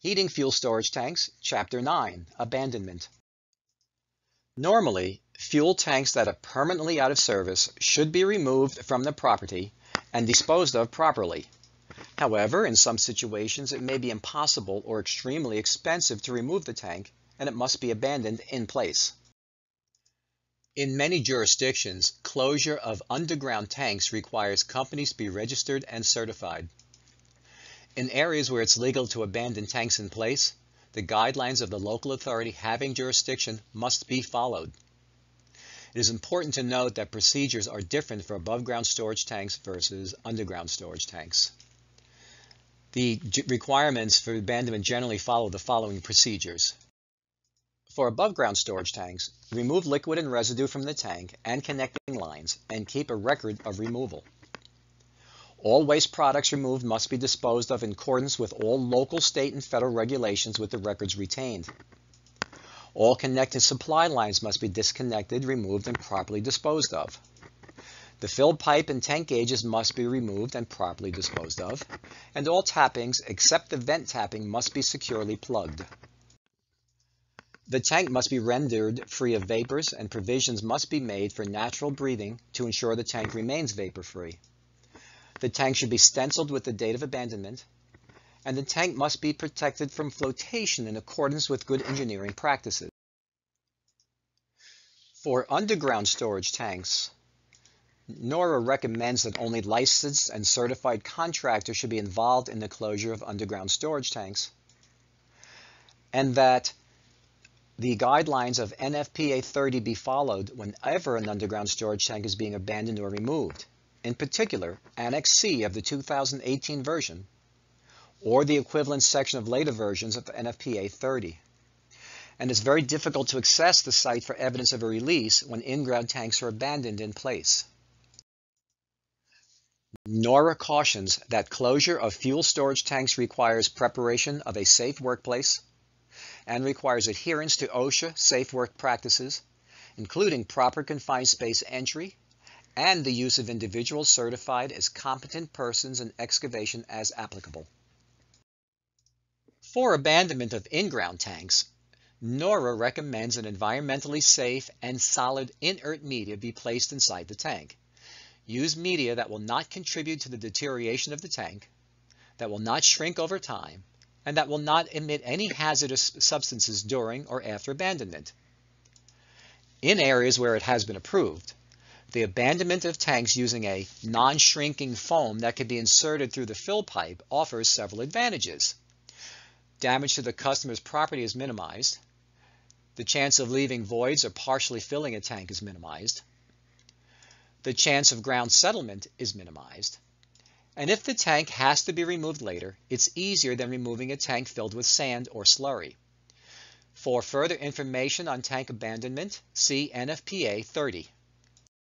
Heating Fuel Storage Tanks, Chapter 9, Abandonment. Normally, fuel tanks that are permanently out of service should be removed from the property and disposed of properly. However, in some situations it may be impossible or extremely expensive to remove the tank and it must be abandoned in place. In many jurisdictions, closure of underground tanks requires companies to be registered and certified. In areas where it's legal to abandon tanks in place, the guidelines of the local authority having jurisdiction must be followed. It is important to note that procedures are different for above ground storage tanks versus underground storage tanks. The requirements for abandonment generally follow the following procedures. For above ground storage tanks, remove liquid and residue from the tank and connecting lines and keep a record of removal. All waste products removed must be disposed of in accordance with all local, state, and federal regulations with the records retained. All connected supply lines must be disconnected, removed, and properly disposed of. The filled pipe and tank gauges must be removed and properly disposed of, and all tappings except the vent tapping must be securely plugged. The tank must be rendered free of vapors and provisions must be made for natural breathing to ensure the tank remains vapor-free. The tank should be stenciled with the date of abandonment, and the tank must be protected from flotation in accordance with good engineering practices. For underground storage tanks, NORA recommends that only licensed and certified contractors should be involved in the closure of underground storage tanks, and that the guidelines of NFPA 30 be followed whenever an underground storage tank is being abandoned or removed in particular Annex C of the 2018 version, or the equivalent section of later versions of NFPA 30. And it's very difficult to access the site for evidence of a release when in-ground tanks are abandoned in place. NORA cautions that closure of fuel storage tanks requires preparation of a safe workplace and requires adherence to OSHA safe work practices, including proper confined space entry, and the use of individuals certified as competent persons in excavation as applicable. For abandonment of in-ground tanks, NORA recommends an environmentally safe and solid inert media be placed inside the tank. Use media that will not contribute to the deterioration of the tank, that will not shrink over time, and that will not emit any hazardous substances during or after abandonment. In areas where it has been approved, the abandonment of tanks using a non-shrinking foam that can be inserted through the fill pipe offers several advantages. Damage to the customer's property is minimized. The chance of leaving voids or partially filling a tank is minimized. The chance of ground settlement is minimized. And if the tank has to be removed later, it's easier than removing a tank filled with sand or slurry. For further information on tank abandonment, see NFPA 30.